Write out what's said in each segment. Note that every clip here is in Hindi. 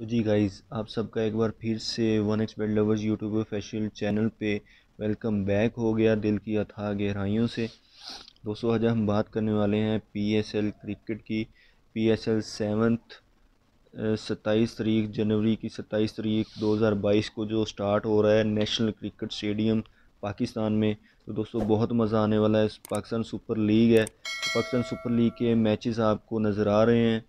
तो जी गाइस आप सबका एक बार फिर से one x bet lovers YouTube official channel पे वेलकम बैक हो गया दिल की अथा गहराइयों से। दोस्तों, आज हम बात करने वाले हैं पीएसएल क्रिकेट की। पीएसएल सेवन्थ सत्ताईस तारीख, जनवरी की सत्ताईस तारीख 2022 को जो स्टार्ट हो रहा है नेशनल क्रिकेट स्टेडियम पाकिस्तान में। तो दोस्तों बहुत मज़ा आने वाला है पाकिस्तान सुपर लीग है। तो पाकिस्तान सुपर लीग के मैचेस आपको नज़र आ रहे हैं।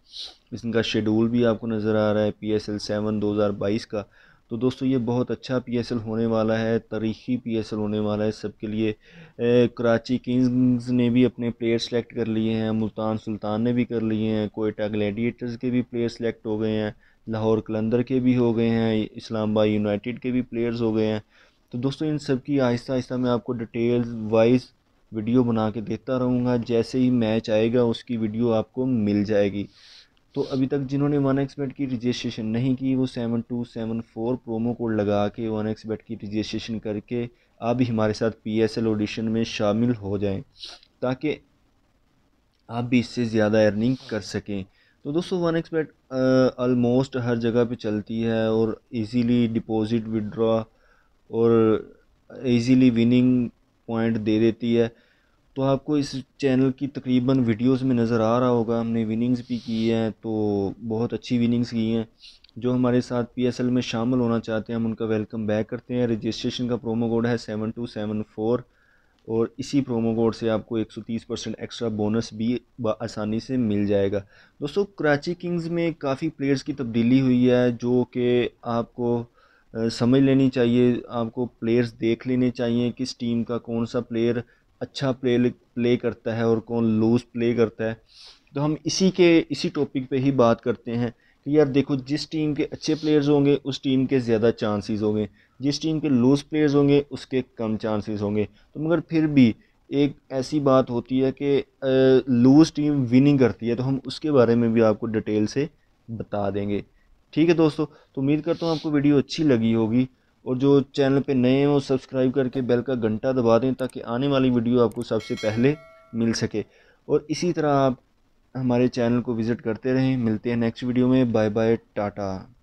इसका शेड्यूल भी आपको नज़र आ रहा है पी एस एल सेवन दो हज़ार बाईस का। तो दोस्तों ये बहुत अच्छा पी एस एल होने वाला है तारीखी पी एस एल होने वाला है सबके लिए। ए, कराची किंग्स ने भी अपने प्लेयर सेलेक्ट कर लिए हैं मुल्तान सुल्तान ने भी कर लिए हैं कोयटा ग्लैडिएटर्स के भी प्लेयर सेलेक्ट हो गए हैं लाहौर कलंदर के भी हो गए हैं इस्लामाबाद यूनाइटेड के भी प्लेयर्स हो गए हैं। तो दोस्तों इन सब की आहिस्ता आहिस्ता मैं आपको डिटेल्स वाइज वीडियो बना के देता रहूँगा। जैसे ही मैच आएगा, उसकी वीडियो आपको मिल जाएगी। तो अभी तक जिन्होंने वन एक्स बेट की रजिस्ट्रेशन नहीं की, वो seven two seven four promo code लगा के वन एक्स बेट की रजिस्ट्रेशन करके आप भी हमारे साथ पी एस एल ऑडिशन में शामिल हो जाएँ, ताकि आप भी इससे ज़्यादा अर्निंग कर सकें। तो दोस्तों वन एक्स बेट ऑलमोस्ट हर जगह पे चलती है और इजीली डिपॉजिट विड्रॉ और इजीली विनिंग पॉइंट दे देती है। तो आपको इस चैनल की तकरीबन वीडियोस में नज़र आ रहा होगा, हमने विनिंग्स भी की हैं तो बहुत अच्छी विनिंग्स की हैं, जो हमारे साथ पीएसएल में शामिल होना चाहते हैं, हम उनका वेलकम बैक करते हैं। रजिस्ट्रेशन का प्रोमो कोड है सेवन टू सेवन फोर और इसी प्रोमो कोड से आपको 130 परसेंट एक्स्ट्रा बोनस भी आसानी से मिल जाएगा। दोस्तों, कराची किंग्स में काफ़ी प्लेयर्स की तब्दीली हुई है, जो कि आपको समझ लेनी चाहिए, आपको प्लेयर्स देख लेने चाहिए किस टीम का कौन सा प्लेयर अच्छा प्ले प्ले करता है और कौन लूज़ प्ले करता है। तो हम इसी के, इसी टॉपिक पे ही बात करते हैं कि यार देखो जिस टीम के अच्छे प्लेयर्स होंगे, उस टीम के ज़्यादा चांसेस होंगे। जिस टीम के लूज़ प्लेयर्स होंगे, उसके कम चांसेस होंगे। तो मगर फिर भी एक ऐसी बात होती है कि लूज़ टीम विनिंग करती है तो हम उसके बारे में भी आपको डिटेल से बता देंगे। ठीक है दोस्तों तो उम्मीद करता हूँ आपको वीडियो अच्छी लगी होगी। और जो चैनल पे नए हैं, वो सब्सक्राइब करके बेल का घंटा दबा दें ताकि आने वाली वीडियो आपको सबसे पहले मिल सके। और इसी तरह आप हमारे चैनल को विज़िट करते रहें। मिलते हैं नेक्स्ट वीडियो में। Bye bye, tata.